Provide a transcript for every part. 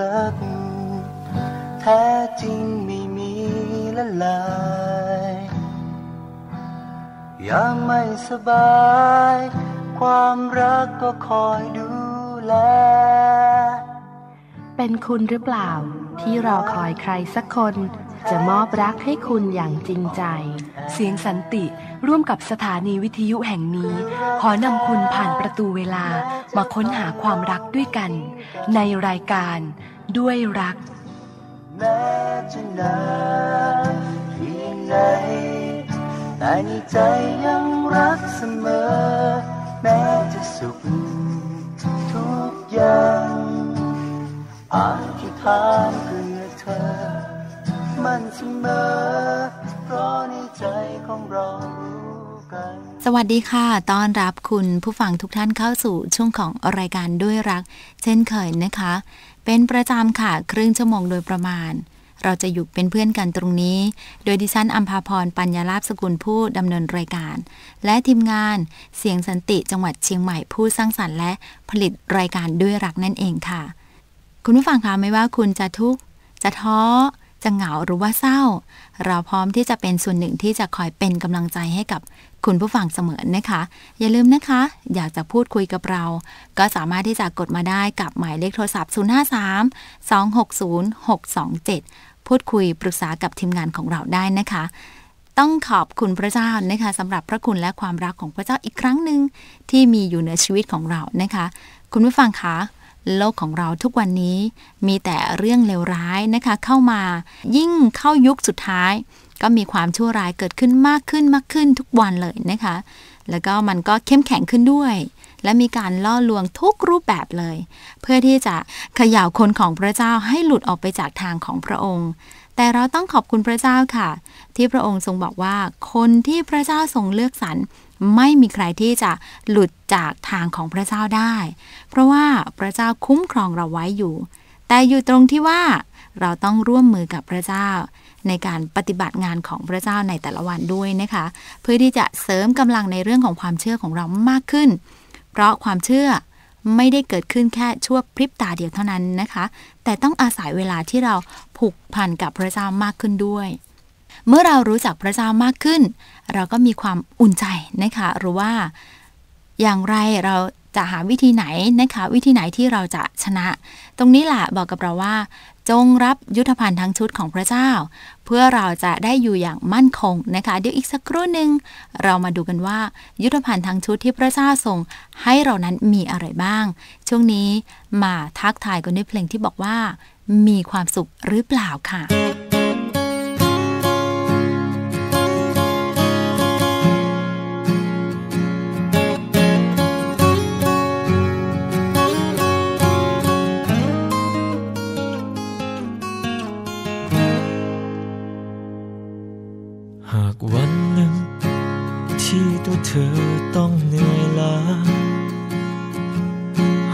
รัก แท้จริงไม่มีละลายยามไม่สบาย ความรักก็คอยดูแล เป็นคุณหรือเปล่าที่รอคอยใครสักคน จะมอบรักให้คุณอย่างจริงใจ เสียงสันติร่วมกับสถานีวิทยุแห่งนี้ ขอนำคุณผ่านประตูเวลามาค้นหาความรักด้วยกัน ในรายการด้วยรักแม้จะนานเพียงไหนแต่ในใจยังรักเสมอ แม้จะสุขทุกอย่างอาธิษฐานเพื่อเธอ มันเสมอเพราะในใจของเรารู้กัน สวัสดีค่ะ ต้อนรับคุณผู้ฟังทุกท่านเข้าสู่ช่วงของรายการด้วยรัก เช่นเคยนะคะ เป็นประจำค่ะครึ่งชั่วโมงโดยประมาณ เราจะอยู่เป็นเพื่อนกันตรงนี้ โดยดิฉันอัมพาพร ปัญญาลาภสกุลผู้ดำเนินรายการ และทีมงานเสียงสันติจังหวัดเชียงใหม่ผู้สร้างสรรค์และผลิตรายการด้วยรักนั่นเองค่ะ คุณผู้ฟังคะไม่ว่าคุณจะทุกข์จะท้อ จะเหงาหรือว่าเศร้า เราพร้อมที่จะเป็นส่วนหนึ่งที่จะคอยเป็นกำลังใจให้กับคุณผู้ฟังเสมอนะคะ อย่าลืมนะคะ อยากจะพูดคุยกับเรา ก็สามารถที่จะกดมาได้กับหมายเลขโทรศัพท์ 053 260 627 พูดคุยปรึกษากับทีมงานของเราได้นะคะ ต้องขอบคุณพระเจ้านะคะสำหรับพระคุณและความรักของพระเจ้าอีกครั้งหนึ่งที่มีอยู่เหนือชีวิตของเรานะคะ คุณผู้ฟังคะ โลกของเราทุกวันนี้มีแต่เรื่องเลวร้ายนะคะ เข้ามายิ่งเข้ายุคสุดท้าย ก็มีความชั่วร้ายเกิดขึ้นมากขึ้นมากขึ้นทุกวันเลยนะคะ แล้วก็มันก็เข้มแข็งขึ้นด้วย และมีการล่อลวงทุกรูปแบบเลย เพื่อที่จะขย่าวคนของพระเจ้าให้หลุดออกไปจากทางของพระองค์ แต่เราต้องขอบคุณพระเจ้าค่ะ ที่พระองค์ทรงบอกว่าคนที่พระเจ้าทรงเลือกสรร ไม่มีใครที่จะหลุดจากทางของพระเจ้าได้ เพราะว่าพระเจ้าคุ้มครองเราไว้อยู่ แต่อยู่ตรงที่ว่าเราต้องร่วมมือกับพระเจ้า ในการปฏิบัติงานของพระเจ้าในแต่ละวันด้วยนะคะ เพื่อที่จะเสริมกำลังในเรื่องของความเชื่อของเรามากขึ้น เพราะความเชื่อไม่ได้เกิดขึ้นแค่ชั่วพริบตาเดียวเท่านั้นนะคะ แต่ต้องอาศัยเวลาที่เราผูกพันกับพระเจ้ามากขึ้นด้วย เมื่อเรารู้จักพระเจ้ามากขึ้น เราก็มีความอุ่นใจนะคะหรือว่าอย่างไรเราจะหาวิธีไหนนะคะวิธีไหนที่เราจะชนะ ตรงนี้แหละบอกกับเราว่า จงรับยุทธภัณฑ์ทั้งชุดของพระเจ้า เพื่อเราจะได้อยู่อย่างมั่นคงนะคะเดี๋ยวอีกสักครู่หนึ่งเรามาดูกันว่า ยุทธภัณฑ์ทั้งชุดที่พระเจ้าส่งให้เรานั้นมีอะไรบ้าง ช่วงนี้มาทักทายกันด้วยเพลงที่บอกว่า มีความสุขหรือเปล่าค่ะ วันหนึ่ง ที่ตัวเธอต้องเหนื่อยล้า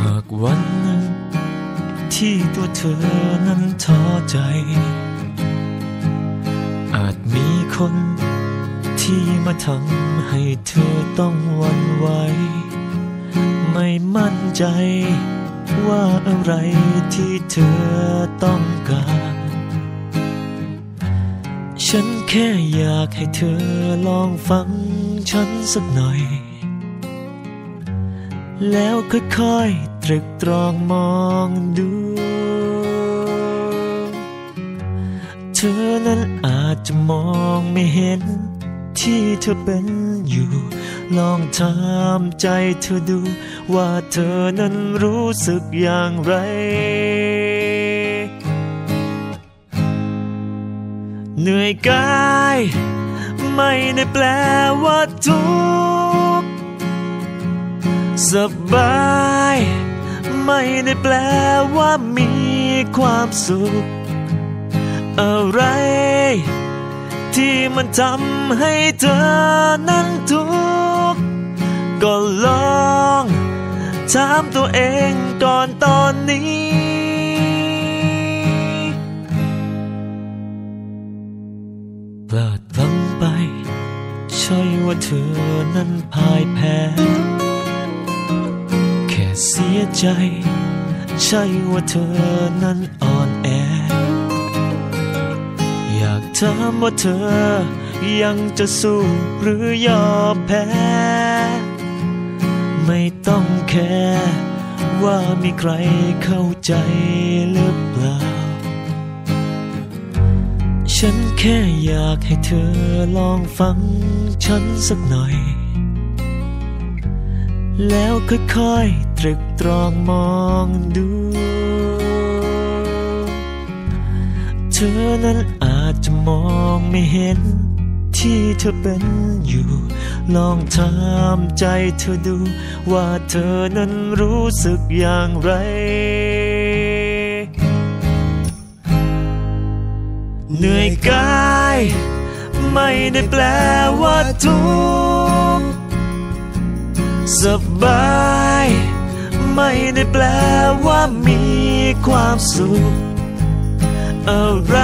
หากวันหนึ่ง ที่ตัวเธอนั้นท้อใจ อาจมีคนที่มาทำให้เธอต้องวันไหวไม่มั่นใจว่าอะไรที่เธอต้องการ ฉันแค่อยากให้เธอลองฟังฉันสักหน่อย แล้วค่อยๆตรึกตรองมองดู เธอนั้นอาจจะมองไม่เห็นที่เธอเป็นอยู่ ลองถามใจเธอดู ว่าเธอนั้นรู้สึกอย่างไร เหนื่อยกาย ไม่ได้แปลว่าทุกข์สบาย ไม่ได้แปลว่ามีความสุข อะไร ที่มันทำให้เธอนั้นทุกข์ก็ลองถามตัวเองก่อนตอนนี้ ใช่ว่าเธอนั้นพ่ายแพ้ แค่เสียใจ ใช่ว่าเธอนั้นอ่อนแอ อยากถามว่าเธอยังจะสู้หรือยอมแพ้ ไม่ต้องแค่ว่ามีใครเข้าใจหรือเปล่า ฉันแค่อยากให้เธอลองฟังฉันสักหน่อย แล้วค่อยๆตรึกตรองมองดู เธอนั้นอาจจะมองไม่เห็น ที่เธอเป็นอยู่ ลองถามใจเธอดู ว่าเธอนั้นรู้สึกอย่างไร เหนื่อยกาย ไม่ได้แปลว่าทุกข์สบาย ไม่ได้แปลว่ามีความสุข อะไร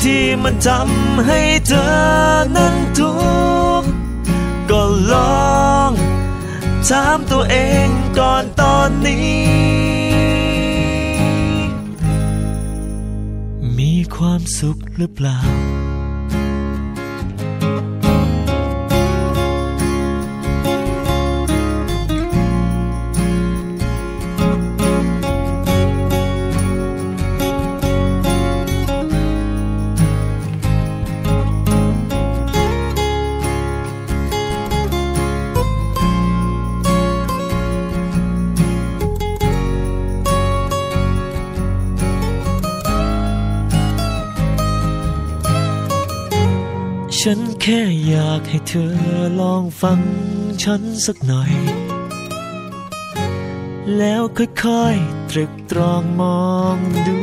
ที่มันทำให้เธอนั้นทุกข์ก็ลอง ถามตัวเองก่อนตอนนี้ ความสุขหรือเปล่า ฉันแค่อยากให้เธอลองฟังฉันสักหน่อย แล้วค่อยๆตรึกตรองมองดู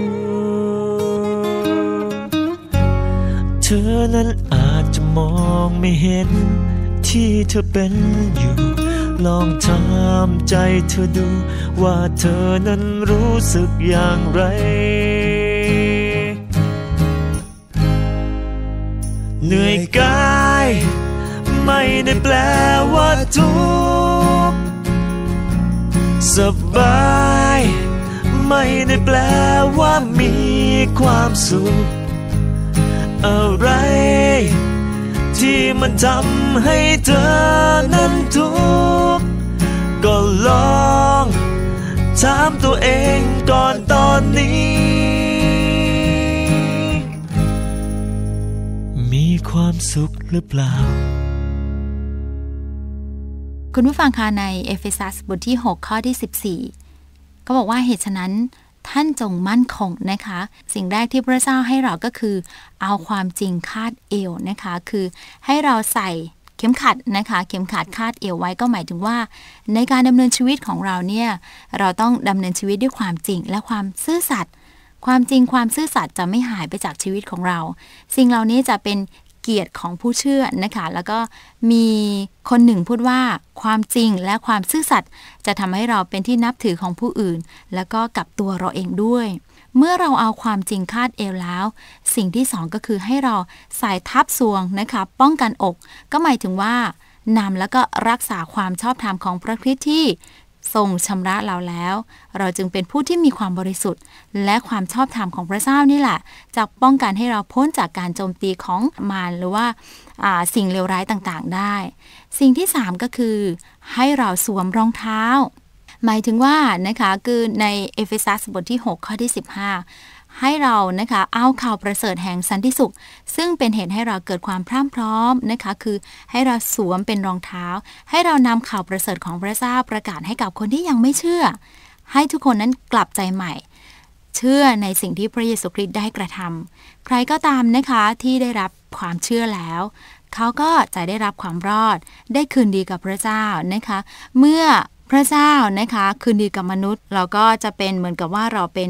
เธอนั้นอาจจะมองไม่เห็นที่เธอเป็นอยู่ ลองถามใจเธอดูว่าเธอนั้นรู้สึกอย่างไร เหนื่อยกาย ไม่ได้แปลว่าทุกข์สบาย ไม่ได้แปลว่ามีความสุข อะไร ที่มันทำให้เธอนั้นทุกข์ก็ลอง ถามตัวเองก่อนตอนนี้ มีความสุขหรือเปล่า คุณผู้ฟังคะในเอเฟซัสบทที่ 6 ข้อที่ 14 ก็บอกว่าเหตุฉะนั้นท่านจงมั่นคงนะคะ สิ่งแรกที่พระเจ้าให้เราก็คือ เอาความจริงคาดเอวนะคะ คือให้เราใส่เข็มขัดนะคะ เข็มขัดคาดเอวไว้ก็หมายถึงว่า ในการดำเนินชีวิตของเราเนี่ย เราต้องดำเนินชีวิตด้วยความจริงและความซื่อสัตย์ ความจริงความซื่อสัตย์จะไม่หายไปจากชีวิตของเรา สิ่งเหล่านี้จะเป็นเกียรติของผู้เชื่อนะคะ แล้วก็มีคนหนึ่งพูดว่าความจริงและความซื่อสัตย์จะทำให้เราเป็นที่นับถือของผู้อื่น แล้วก็กับตัวเราเองด้วย เมื่อเราเอาความจริงคาดเอวแล้ว สิ่งที่สองก็คือให้เราใส่ทับซวงนะคะ ป้องกันอก ก็หมายถึงว่านำแล้วก็รักษาความชอบธรรมของพระคริสต์ที่ ทรงชำระเราแล้ว เราจึงเป็นผู้ที่มีความบริสุทธิ์ และความชอบธรรมของพระเจ้านี่แหละจะป้องกันให้เราพ้นจากการโจมตีของมารหรือว่าสิ่งเลวร้ายต่างๆได้ สิ่งที่ 3 ก็คือ ให้เราสวมรองเท้า หมายถึงว่านะคะคือในเอเฟซัสบทที่ 6 ข้อที่ 15 ให้เรานะคะเอาข่าวประเสริฐแห่งสันติสุข ซึ่งเป็นเหตุให้เราเกิดความพร่ำพร้อมนะคะ คือให้เราสวมเป็นรองเท้า ให้เรานำข่าวประเสริฐของพระเจ้าประกาศให้กับคนที่ยังไม่เชื่อ ให้ทุกคนนั้นกลับใจใหม่ เชื่อในสิ่งที่พระเยซูคริสต์ได้กระทำใครก็ตามนะคะที่ได้รับความเชื่อแล้วเขาก็จะได้รับความรอด ได้คืนดีกับพระเจ้านะคะ เมื่อพระเจ้านะคะคืนดีกับมนุษย์ เราก็จะเป็นเหมือนกับว่าเราเป็น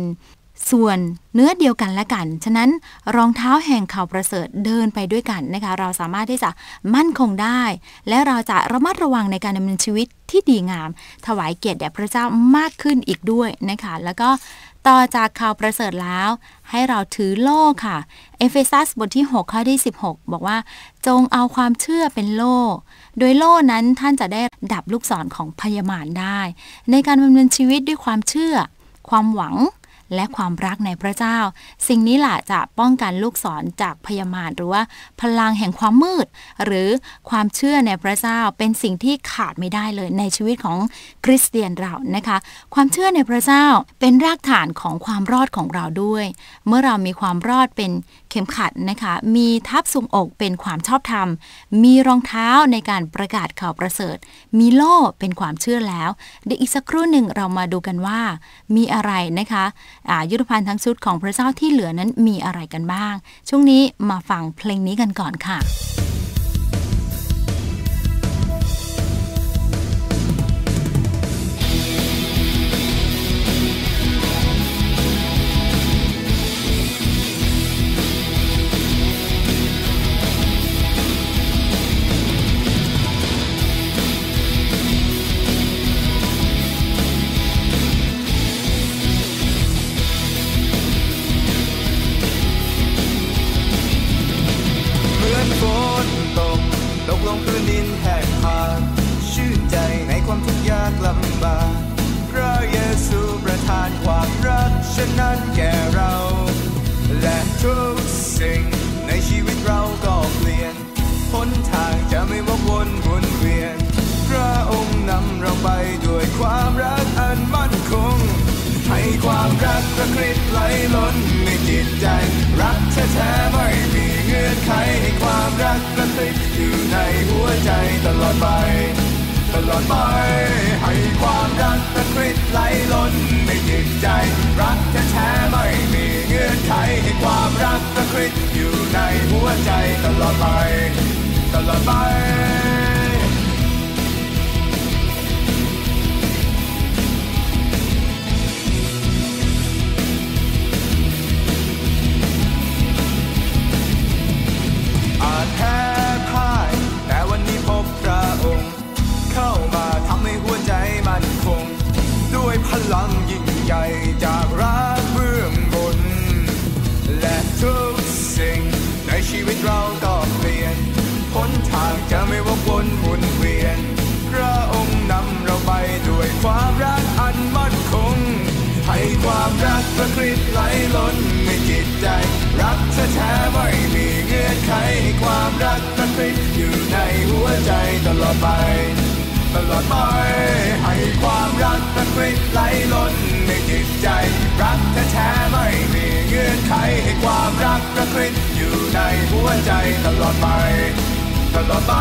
ส่วนเนื้อเดียวกันละกัน ฉะนั้นรองเท้าแห่งข่าวประเสริฐเดินไปด้วยกันนะคะ เราสามารถที่จะมั่นคงได้ และเราจะระมัดระวังในการดำเนินชีวิตที่ดีงาม ถวายเกียรติแด่พระเจ้ามากขึ้นอีกด้วยนะคะ แล้วก็ต่อจากข่าวประเสริฐแล้ว ให้เราถือโล่ค่ะ เอเฟซัสบทที่ 6 ข้อที่ 16 บอกว่า จงเอาความเชื่อเป็นโล่ โดยโล่นั้นท่านจะได้ดับลูกศรของพยามารได้ ในการดำเนินชีวิตด้วยความเชื่อ ความหวัง และความรักในพระเจ้า สิ่งนี้แหละจะป้องกันลูกศรจากพยามารหรือว่าพลังแห่งความมืด หรือความเชื่อในพระเจ้าเป็นสิ่งที่ขาดไม่ได้เลยในชีวิตของคริสเตียนเรานะคะ ความเชื่อในพระเจ้าเป็นรากฐานของความรอดของเราด้วย เมื่อเรามีความรอดเป็น เข็มขัดนะคะ มีทับทรงอกเป็นความชอบธรรม มีรองเท้าในการประกาศข่าวประเสริฐ มีโล่เป็นความเชื่อแล้ว เดี๋ยวอีกสักครู่หนึ่งเรามาดูกันว่า มีอะไรนะคะยุทธภัณฑ์ทั้งชุดของพระเจ้าที่เหลือนั้นมีอะไรกันบ้าง ช่วงนี้มาฟังเพลงนี้กันก่อนค่ะ แท้ไม่มีเงื่อนไขให้ความรักกระซิบอยู่ในหัวใจตลอดไป ตลอดไป ให้ความรักกระซิบไหลล้นในจิตใจ รักจะแท้ไม่มีเงื่อนไขให้ความรักกระซิบอยู่ในหัวใจตลอดไป ตลอดไป นคง ด้วยพลังยิ่งใหญ่จากรักเบื้องบน และทุกสิ่งในชีวิตเราก็เปลี่ยนหนทางจะไม่วกวนหมุนเวียน พระองค์นำเราไปด้วยความรักอันมั่นคง ให้ความรักประคริสไหลล้นในจิตใจ รักแท้ไม่มีเงื่อนไขความรักประคริสอยู่ในหัวใจตลอดไป ตลอดไป ให้ความรักตะกริดไหลล้นในจิตใจ รักแท้ๆไม่มีเงื่อนไขให้ความรักตะกริดอยู่ในหัวใจตลอดไป ตลอดไป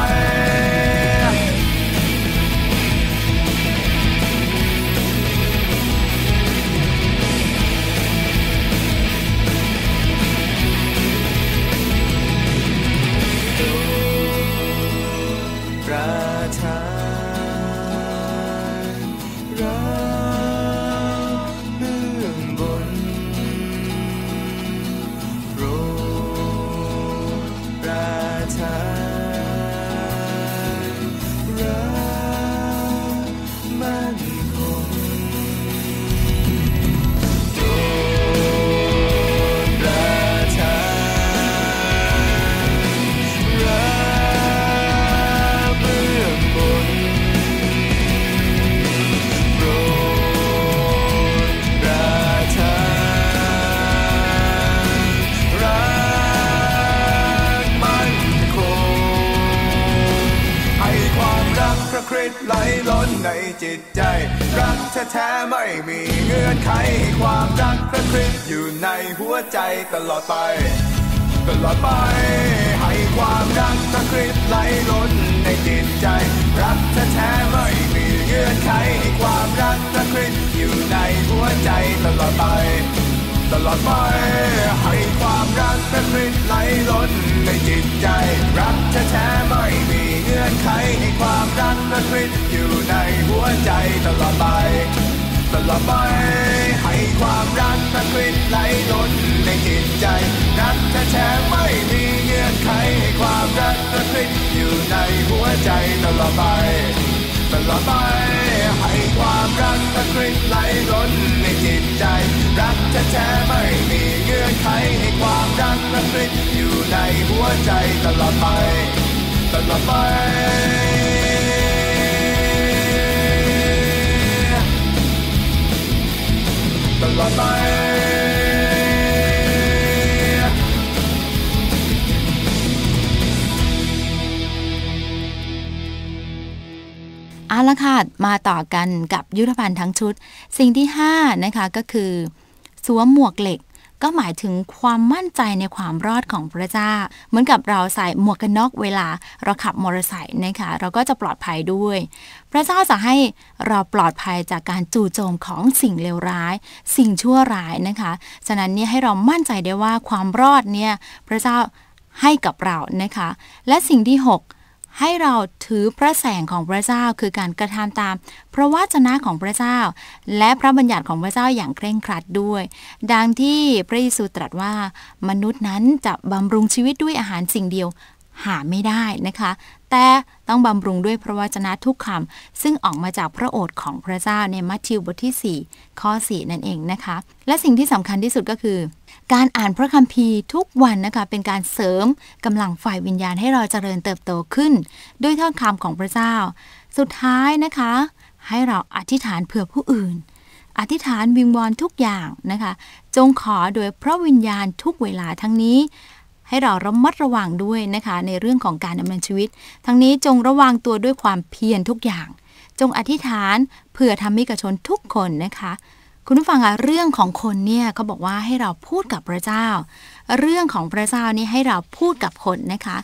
รักแท้ๆไม่มีเงื่อนไขความรักพระคริสต์อยู่ในหัวใจตลอดไป ตลอดไป ให้ความรักพระคริสต์ไหลล้นในจิตใจ รักแท้ๆไม่มีเงื่อนไขความรักพระคริสต์อยู่ในหัวใจตลอดไป ตลอดไป ให้ความรักพระคริสต์ไหลล้นในจิตใจ รักแท้ๆไม่มี งื่อนไขให้ความรักระคริสต์อยู่ในหัวใจตลอดไป ตลอดไป ให้ความรักตะกริดไหลล้นในจิตใจ รักแท้ไม่มีเงื่อนไขให้ความรักตะกริดอยู่ในหัวใจตลอดไป ตลอดไป ให้ความรักตะกริดไหลล้นในจิตใจ รักแท้ไม่มีเงื่อนไขให้ความรักตะกริดอยู่ในหัวใจตลอดไป ตลอดไปตลอดไปเอาละค่ะ มาต่อกันกับยุทธภัณฑ์ทั้งชุด สิ่งที่ 5 นะคะก็คือ สวมหมวกเหล็ก ก็หมายถึงความมั่นใจในความรอดของพระเจ้า เหมือนกับเราใส่หมวกกันน็อกเวลาเราขับมอเตอร์ไซค์นะคะเราก็จะปลอดภัยด้วย พระเจ้าจะให้เราปลอดภัยจากการจู่โจมของสิ่งเลวร้าย สิ่งชั่วร้ายนะคะฉะนั้นเนี่ยให้เรามั่นใจได้ว่าความรอดเนี่ยพระเจ้าให้กับเรานะคะ และสิ่งที่ 6 ให้เราถือพระแสงของพระเจ้าคือการกระทำตาม พระวจนะของพระเจ้า และพระบัญญัติของพระเจ้าอย่างเคร่งครัดด้วย ดังที่พระเยซูตรัสว่า มนุษย์นั้นจะบำรุงชีวิตด้วยอาหารสิ่งเดียวหาไม่ได้นะคะ แต่ต้องบำรุงด้วยพระวจนะทุกคำซึ่งออกมาจากพระโอษฐ์ของพระเจ้าในมัทธิวบทที่ 4 ข้อ 4 นั่นเองนะคะ และสิ่งที่สำคัญที่สุดก็คือ การอ่านพระคัมภีร์ทุกวันนะคะเป็นการเสริมกำลังฝ่ายวิญญาณให้เราเจริญเติบโตขึ้น ด้วยถ้อยคำของพระเจ้า สุดท้ายนะคะ ให้เราอธิษฐานเผื่อผู้อื่น อธิษฐานวิงวอนทุกอย่างนะคะ จงขอโดยพระวิญญาณทุกเวลาทั้งนี้ ให้เราระมัดระวังด้วยนะคะ ในเรื่องของการดำเนินชีวิต ทั้งนี้จงระวังตัวด้วยความเพียรทุกอย่าง จงอธิษฐานเผื่อธรรมิกชนทุกคนนะคะ คุณผู้ฟังอะเรื่องของคนเนี่ยเขาบอกว่าให้เราพูดกับพระเจ้า เรื่องของพระเจ้านี่ให้เราพูดกับคนนะคะ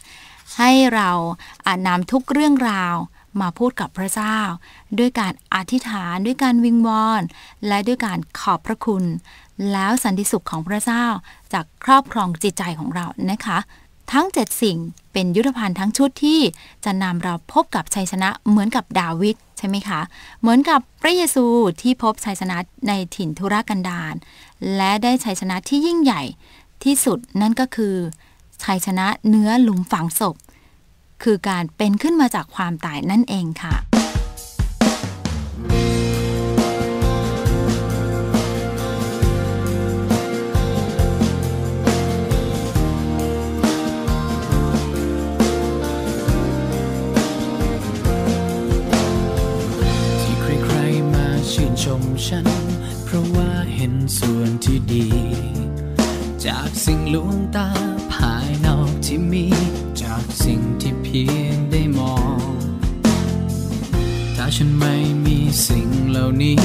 ให้เราอานำทุกเรื่องราวมาพูดกับพระเจ้า ด้วยการอธิษฐานด้วยการวิงวอน และด้วยการขอบพระคุณ แล้วสันติสุขของพระเจ้าจากครอบครองจิตใจของเรานะคะ ทั้ง 7 สิ่งเป็นยุทธภัณฑ์ทั้งชุดที่จะนำเราพบกับชัยชนะเหมือนกับดาวิดใช่ไหมคะ เหมือนกับพระเยซูที่พบชัยชนะในถิ่นทุรกันดารและได้ชัยชนะที่ยิ่งใหญ่ที่สุดนั่นก็คือ ชัยชนะเนื้อหลุมฝังศพ คือการเป็นขึ้นมาจากความตายนั่นเองค่ะ ชื่นชมฉัน เพราะว่าเห็นส่วนที่ดี จากสิ่งลวงตาภายนอกที่มี จากสิ่งที่เพียงได้มอง ถ้าฉันไม่มีสิ่งเหล่านี้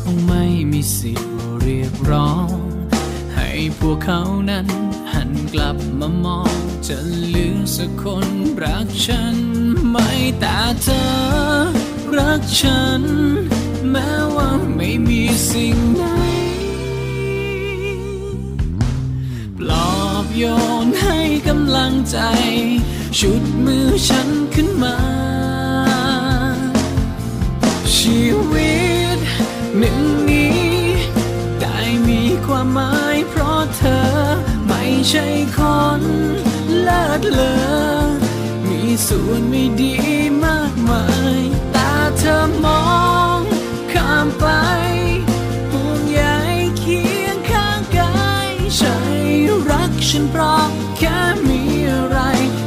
คงไม่มีสิทธิ์เรียกร้อง ให้พวกเขานั้นหันกลับมามอง จะเหลือสักคนรักฉันไหม่แต่เธอรักฉัน แม้ว่าไม่มีสิ่งใดปลอบโยนให้กำลังใจ ชุดมือฉันขึ้นมา ชีวิตหนึ่งนี้ ได้มีความหมายเพราะเธอ ไม่ใช่คนเลิศเลอมีส่วนไม่ดีมากมาย แต่เธอมองามไปห่วงใยเคียงข้างกายใช่รักฉันเพราะแค่มีอะไร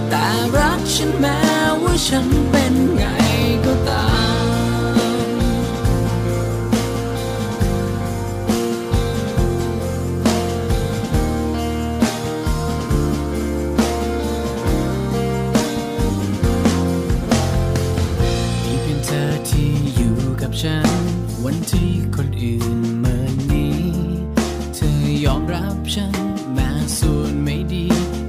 แต่รักฉันแม้ว่าฉันเป็นไงก็ตาม ฉันแม้ส่วนไม่ดี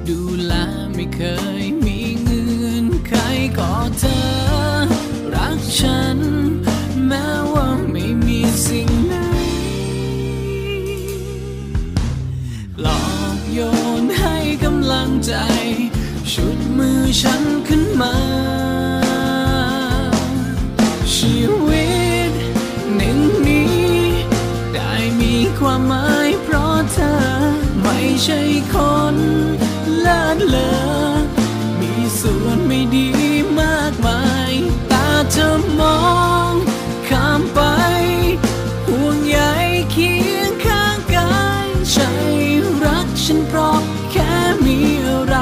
ดูแลไม่เคยมีเงื่อนไขก็เธอ รักฉัน แม้ว่าไม่มีสิ่งไหนปลอบโยนให้กำลังใจ ชุดมือฉันขึ้น ใช่คนเลิศเลอมีส่วนไม่ดีมากมาย ตาเธอมองข้ามไป ห่วงใยเคียงข้างกายใช่รักฉันเพราะแค่มีอะไร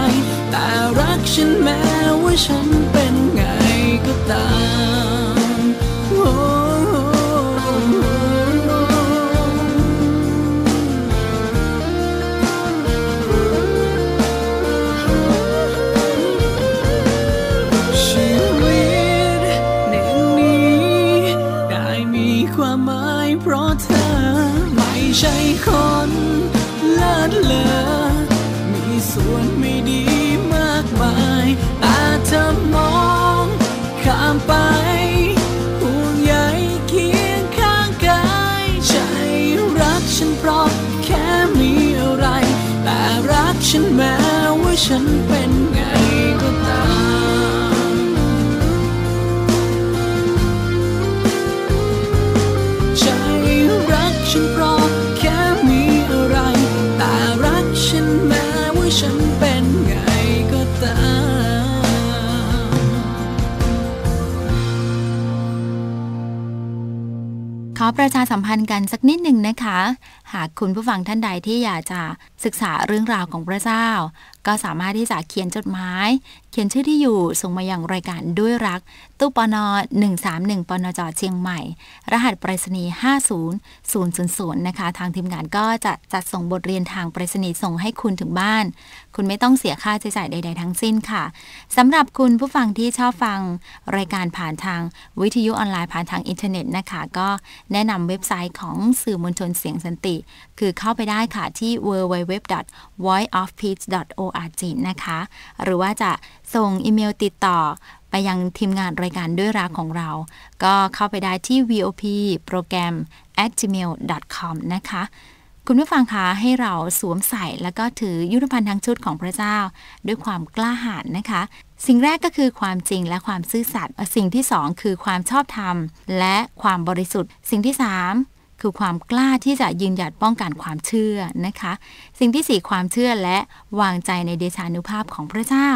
แต่รักฉันแม้ว่าฉัน ฉันแม้ว่าฉันเป็น อประชาสัมพันธ์กันสักนิดหนึ่งนะคะ หากคุณผู้ฟังท่านใดที่อยากจะศึกษาเรื่องราวของพระเจ้าก็สามารถที่จะเขียนจดหมาย เขียนชื่อที่อยู่ส่งมาอย่างรายการด้วยรัก ตู้ปน131ปนจเชียงใหม่ รหัสไปรษณีย์50000 นะคะ ทางทีมงานก็จะจัดส่งบทเรียนทางไปรษณีย์ส่งให้คุณถึงบ้าน คุณไม่ต้องเสียค่าใช้จ่ายใด ๆ ทั้งสิ้นค่ะสำหรับคุณผู้ฟังที่ชอบฟังรายการผ่านทางวิทยุออนไลน์ผ่านทางอินเทอร์เน็ตนะคะ ก็แนะนำเว็บไซต์ของสื่อมวลชนเสียงสันติ คือเข้าไปได้ค่ะที่ www.voiceofpeace.org นะคะ หรือว่าจะส่งอีเมลติดต่อไปยังทีมงานรายการด้วยรักของเรา ก็เข้าไปได้ที่ vop โปรแกรม at gmail.com นะคะคุณผู้ฟังคะให้เราสวมใส่แล้วก็ถือยุทธภัณฑ์ทั้งชุดของพระเจ้า ด้วยความกล้าหาญนะคะ สิ่งแรกก็คือความจริงและความซื่อสัตย์สิ่งที่สองคือความชอบธรรม และความบริสุทธิ์ สิ่งที่สาม คือความกล้าที่จะยืนหยัดป้องกันความเชื่อนะคะ สิ่งที่สี่ความเชื่อและวางใจในเดชานุภาพของพระเจ้า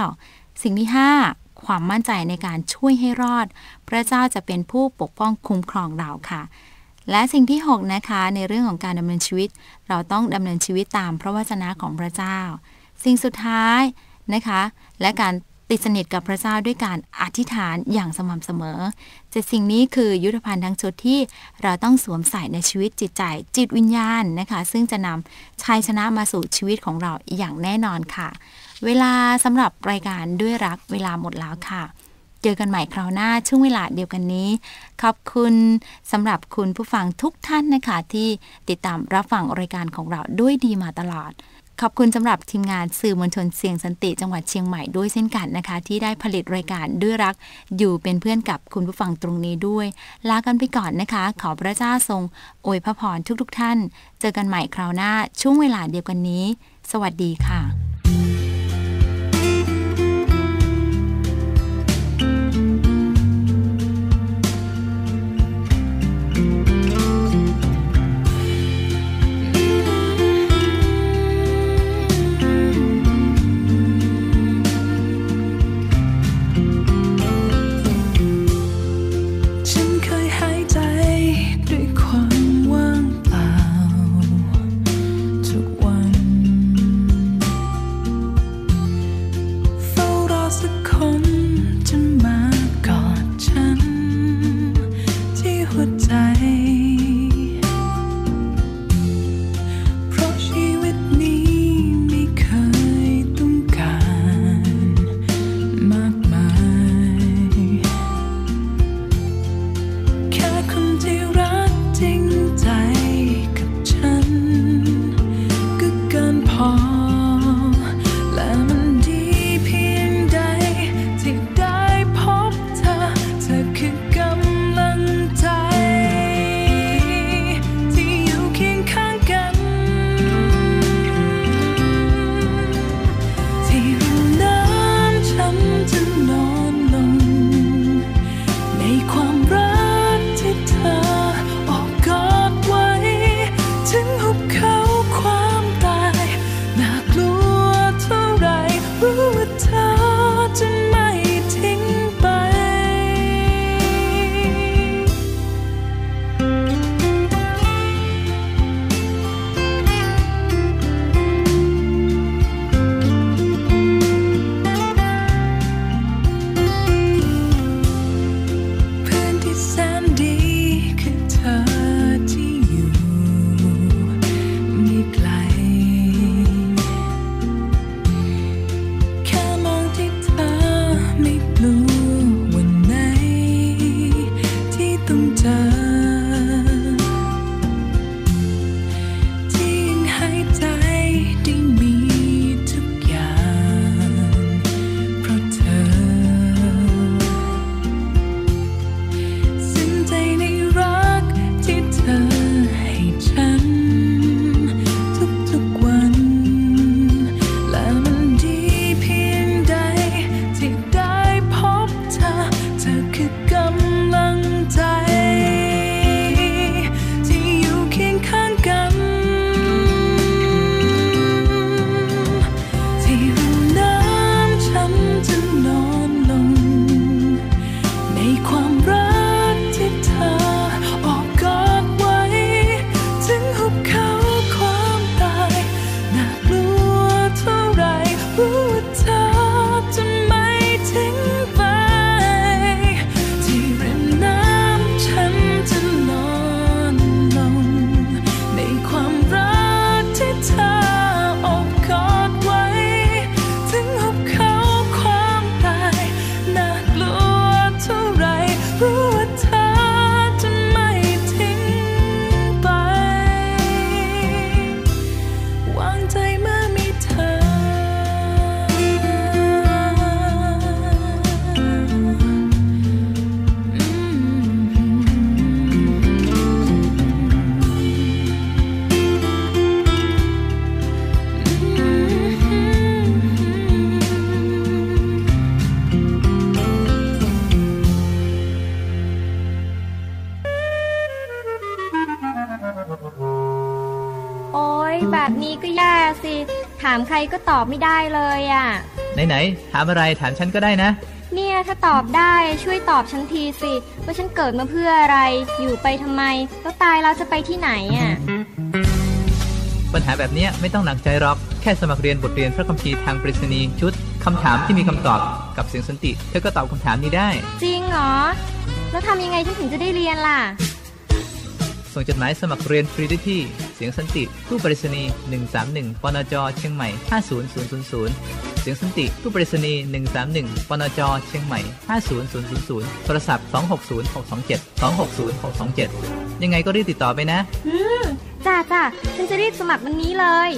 สิ่งที่ห้าความมั่นใจในการช่วยให้รอด พระเจ้าจะเป็นผู้ปกป้องคุ้มครองเราค่ะ และสิ่งที่ 6 นะคะในเรื่องของการดำเนินชีวิต เราต้องดำเนินชีวิตตามพระวจนะของพระเจ้า สิ่งสุดท้ายนะคะ และการ ติดสนิทกับพระเจ้าด้วยการอธิษฐานอย่างสม่ำเสมอเจ็ดสิ่งนี้คือยุทธภัณฑ์ทั้งชุดที่เราต้องสวมใส่ในชีวิตจิตใจจิตวิญญาณนะคะ ซึ่งจะนำชัยชนะมาสู่ชีวิตของเราอย่างแน่นอนค่ะ เวลาสำหรับรายการด้วยรักเวลาหมดแล้วค่ะเจอกันใหม่คราวหน้าช่วงเวลาเดียวกันนี้ ขอบคุณสำหรับคุณผู้ฟังทุกท่านนะคะ ที่ติดตามรับฟังรายการของเราด้วยดีมาตลอด ขอบคุณสำหรับทีมงานสื่อมวลชนเสียงสันติจังหวัดเชียงใหม่ด้วยเช่นกันนะคะ ที่ได้ผลิตรายการด้วยรักอยู่เป็นเพื่อนกับคุณผู้ฟังตรงนี้ด้วย ลากันไปก่อนนะคะ ขอพระเจ้าทรงอวยพระพรทุกๆทท่าน เจอกันใหม่คราวหน้าช่วงเวลาเดียวกันนี้ สวัสดีค่ะ รก็ตอบไม่ได้เลยอะ่ะ ไหนๆถามอะไรถามฉันก็ได้นะ เนี่ยถ้าตอบได้ช่วยตอบฉันทีสิ ว่าฉันเกิดมาเพื่ออะไร อยู่ไปทำไม แล้วตายเราจะไปที่ไหนอะ่ะ ปัญหาแบบนี้ไม่ต้องหนักใจหรอก แค่สมัครเรียนบทเรียนพระคัมภีร์ทางปริศนีย์ชุดคำถามที่มีคำตอบกับเสียงสันติ เธอก็ตอบคำถามนี้ได้ จริงเหรอ แล้วทำยังไงฉันถึงจะได้เรียนล่ะ ส่งจดหมายสมัครเรียนฟรีได้ที่ เสียงสันติผู้บริษณี131ปนจ เชียงใหม่ 50000 เสียงสันติผู้บริษณี131ปนจ เชียงใหม่ 50000 โทรศัพท์ 260627 260627 ยังไงก็รีบติดต่อไปนะ อืมจ้าจ้าฉันจะรีบสมัครวันนี้เลย